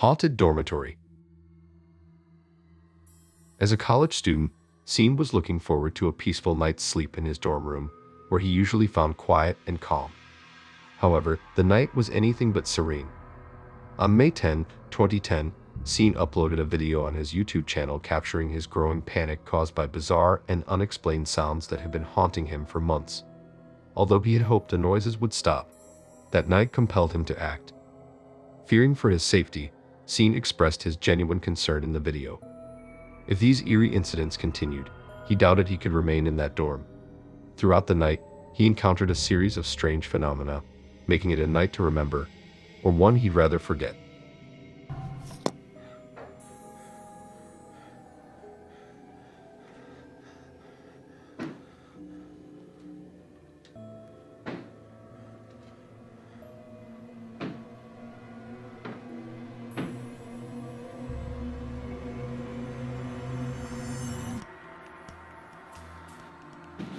Haunted Dormitory As a college student, Scene was looking forward to a peaceful night's sleep in his dorm room, where he usually found quiet and calm. However, the night was anything but serene. On May 10, 2010, Scene uploaded a video on his YouTube channel capturing his growing panic caused by bizarre and unexplained sounds that had been haunting him for months. Although he had hoped the noises would stop, that night compelled him to act. Fearing for his safety, Scene expressed his genuine concern in the video. If these eerie incidents continued, he doubted he could remain in that dorm. Throughout the night, he encountered a series of strange phenomena, making it a night to remember, or one he'd rather forget.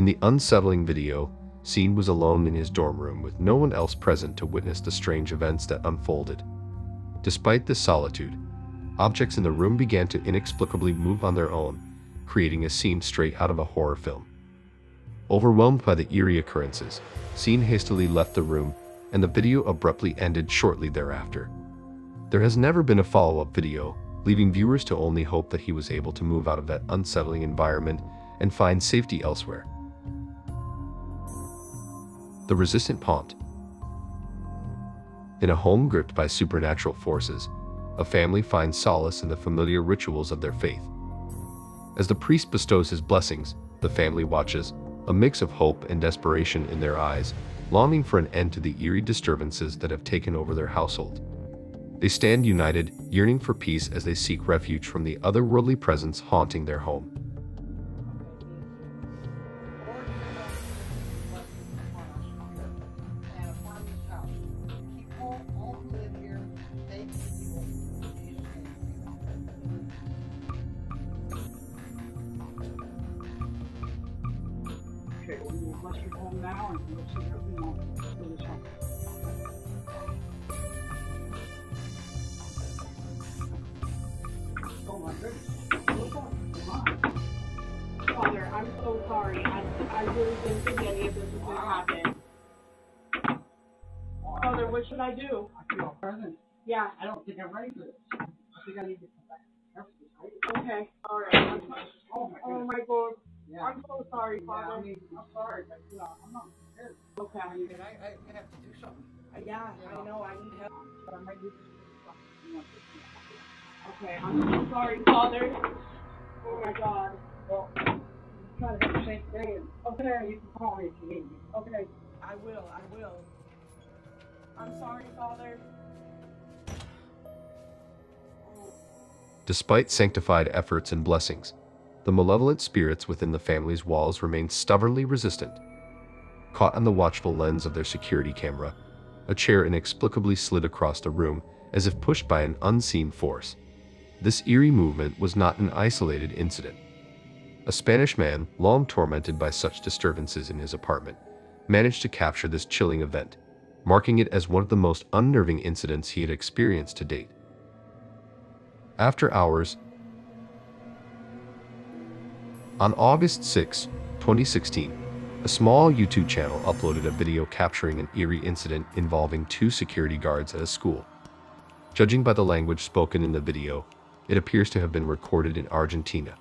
In the unsettling video, Scene was alone in his dorm room with no one else present to witness the strange events that unfolded. Despite this solitude, objects in the room began to inexplicably move on their own, creating a scene straight out of a horror film. Overwhelmed by the eerie occurrences, Scene hastily left the room, and the video abruptly ended shortly thereafter. There has never been a follow-up video, leaving viewers to only hope that he was able to move out of that unsettling environment and find safety elsewhere the resistant Haunt. In a home gripped by supernatural forces, a family finds solace in the familiar rituals of their faith. As the priest bestows his blessings, the family watches, a mix of hope and desperation in their eyes, longing for an end to the eerie disturbances that have taken over their household. They stand united, yearning for peace as they seek refuge from the otherworldly presence haunting their home. Bless your home now and we'll see everything on for this home. Oh my goodness. Father, I'm so sorry. I, I really didn't think any of this was going to happen. Father, what should I do? I feel present. Yeah, I don't think I'm ready for this. I think I need to come back. Okay, all right. Oh my Oh my God, Yeah. I'm so sorry, Yeah, I Father. mean, I'm sorry, but you know, I'm not prepared. Okay. I mean, I, I have to do something. Yeah, I know, I need help. But I might need to do something. Okay, I'm so sorry, Father. Oh my God. Well, try to have the same thing. Okay, you can call me if you need me. Okay. I will, I will. I'm sorry, Father. Oh. Despite sanctified efforts and blessings, the malevolent spirits within the family's walls remained stubbornly resistant. Caught on the watchful lens of their security camera, a chair inexplicably slid across the room as if pushed by an unseen force. This eerie movement was not an isolated incident. A Spanish man, long tormented by such disturbances in his apartment, managed to capture this chilling event, marking it as one of the most unnerving incidents he had experienced to date. After hours, on August 6, 2016, a small YouTube channel uploaded a video capturing an eerie incident involving two security guards at a school. Judging by the language spoken in the video, it appears to have been recorded in Argentina.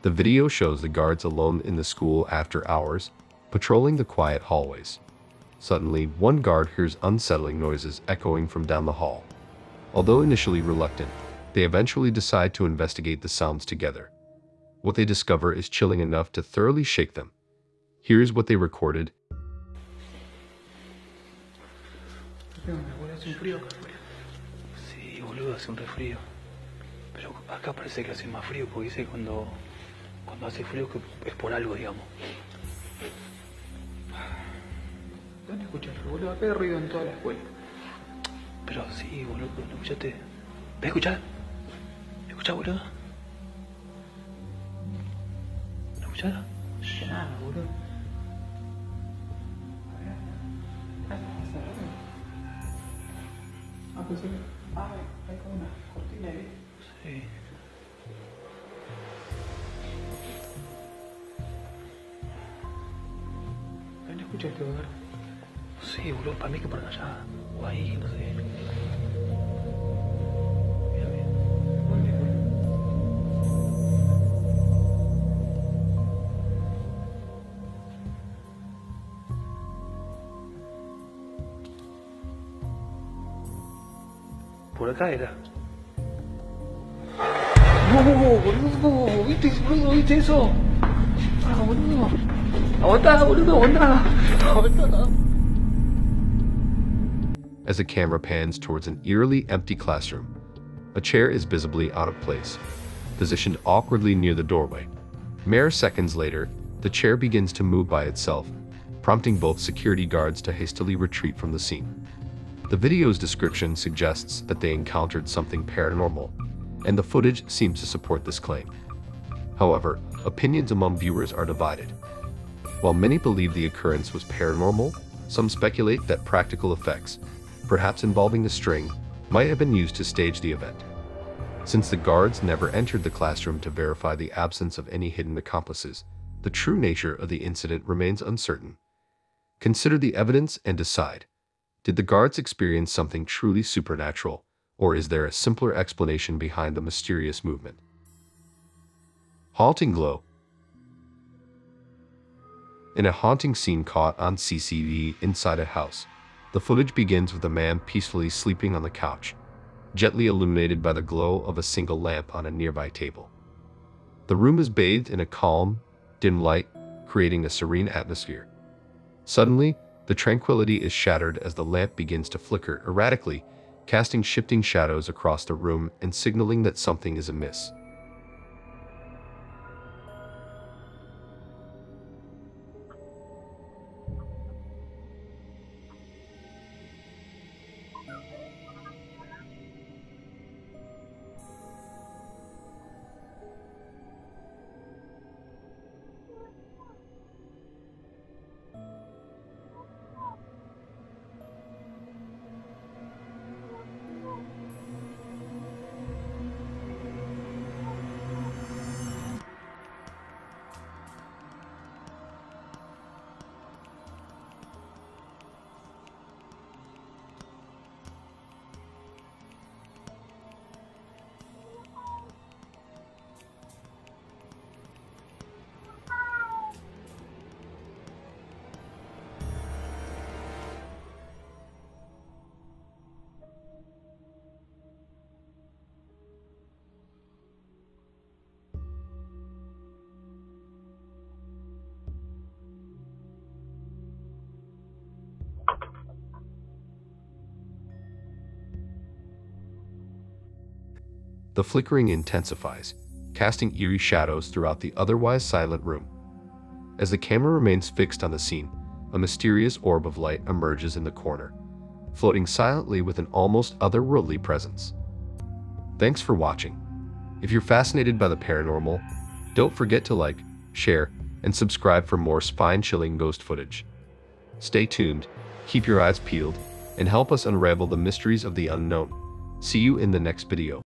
The video shows the guards alone in the school after hours, patrolling the quiet hallways. Suddenly, one guard hears unsettling noises echoing from down the hall. Although initially reluctant, they eventually decide to investigate the sounds together. What they discover is chilling enough to thoroughly shake them. Here's what they recorded ¿Qué onda, boludo? Hace un frío acá. Sí, boludo, hace un refrío. Pero acá parece que hace más frío, porque dice cuando, cuando hace frío que es por algo, digamos. ¿Dónde escuchas, boludo? Acá hay ruido en toda la escuela. Pero sí, boludo, ¿no escuchaste? ¿Ves escuchar? ¿Escuchás, boludo? ¿No escuchás? Boludo. A ver, a ver. Ah, pensé que... Ah, hay como una cortina ahí. Sí. ¿Dónde escuchaste, boludo? Sí, boludo, para mí que por allá. O ahí, no sé. Por acá era. No, boludo, ¿viste, boludo, viste eso? Ah, boludo. Aguantá, boludo, aguantá. Aguantá. as the camera pans towards an eerily empty classroom. A chair is visibly out of place, positioned awkwardly near the doorway. Mere seconds later, the chair begins to move by itself, prompting both security guards to hastily retreat from the scene. The video's description suggests that they encountered something paranormal, and the footage seems to support this claim. However, opinions among viewers are divided. While many believe the occurrence was paranormal, some speculate that practical effects, perhaps involving the string, might have been used to stage the event. Since the guards never entered the classroom to verify the absence of any hidden accomplices, the true nature of the incident remains uncertain. Consider the evidence and decide. Did the guards experience something truly supernatural, or is there a simpler explanation behind the mysterious movement? Haunting Glow In a haunting scene caught on CCTV inside a house, the footage begins with a man peacefully sleeping on the couch, gently illuminated by the glow of a single lamp on a nearby table. The room is bathed in a calm, dim light, creating a serene atmosphere. Suddenly, the tranquility is shattered as the lamp begins to flicker erratically, casting shifting shadows across the room and signaling that something is amiss. The flickering intensifies, casting eerie shadows throughout the otherwise silent room. As the camera remains fixed on the scene, a mysterious orb of light emerges in the corner, floating silently with an almost otherworldly presence. Thanks for watching. If you're fascinated by the paranormal, don't forget to like, share, and subscribe for more spine-chilling ghost footage. Stay tuned, keep your eyes peeled, and help us unravel the mysteries of the unknown. See you in the next video.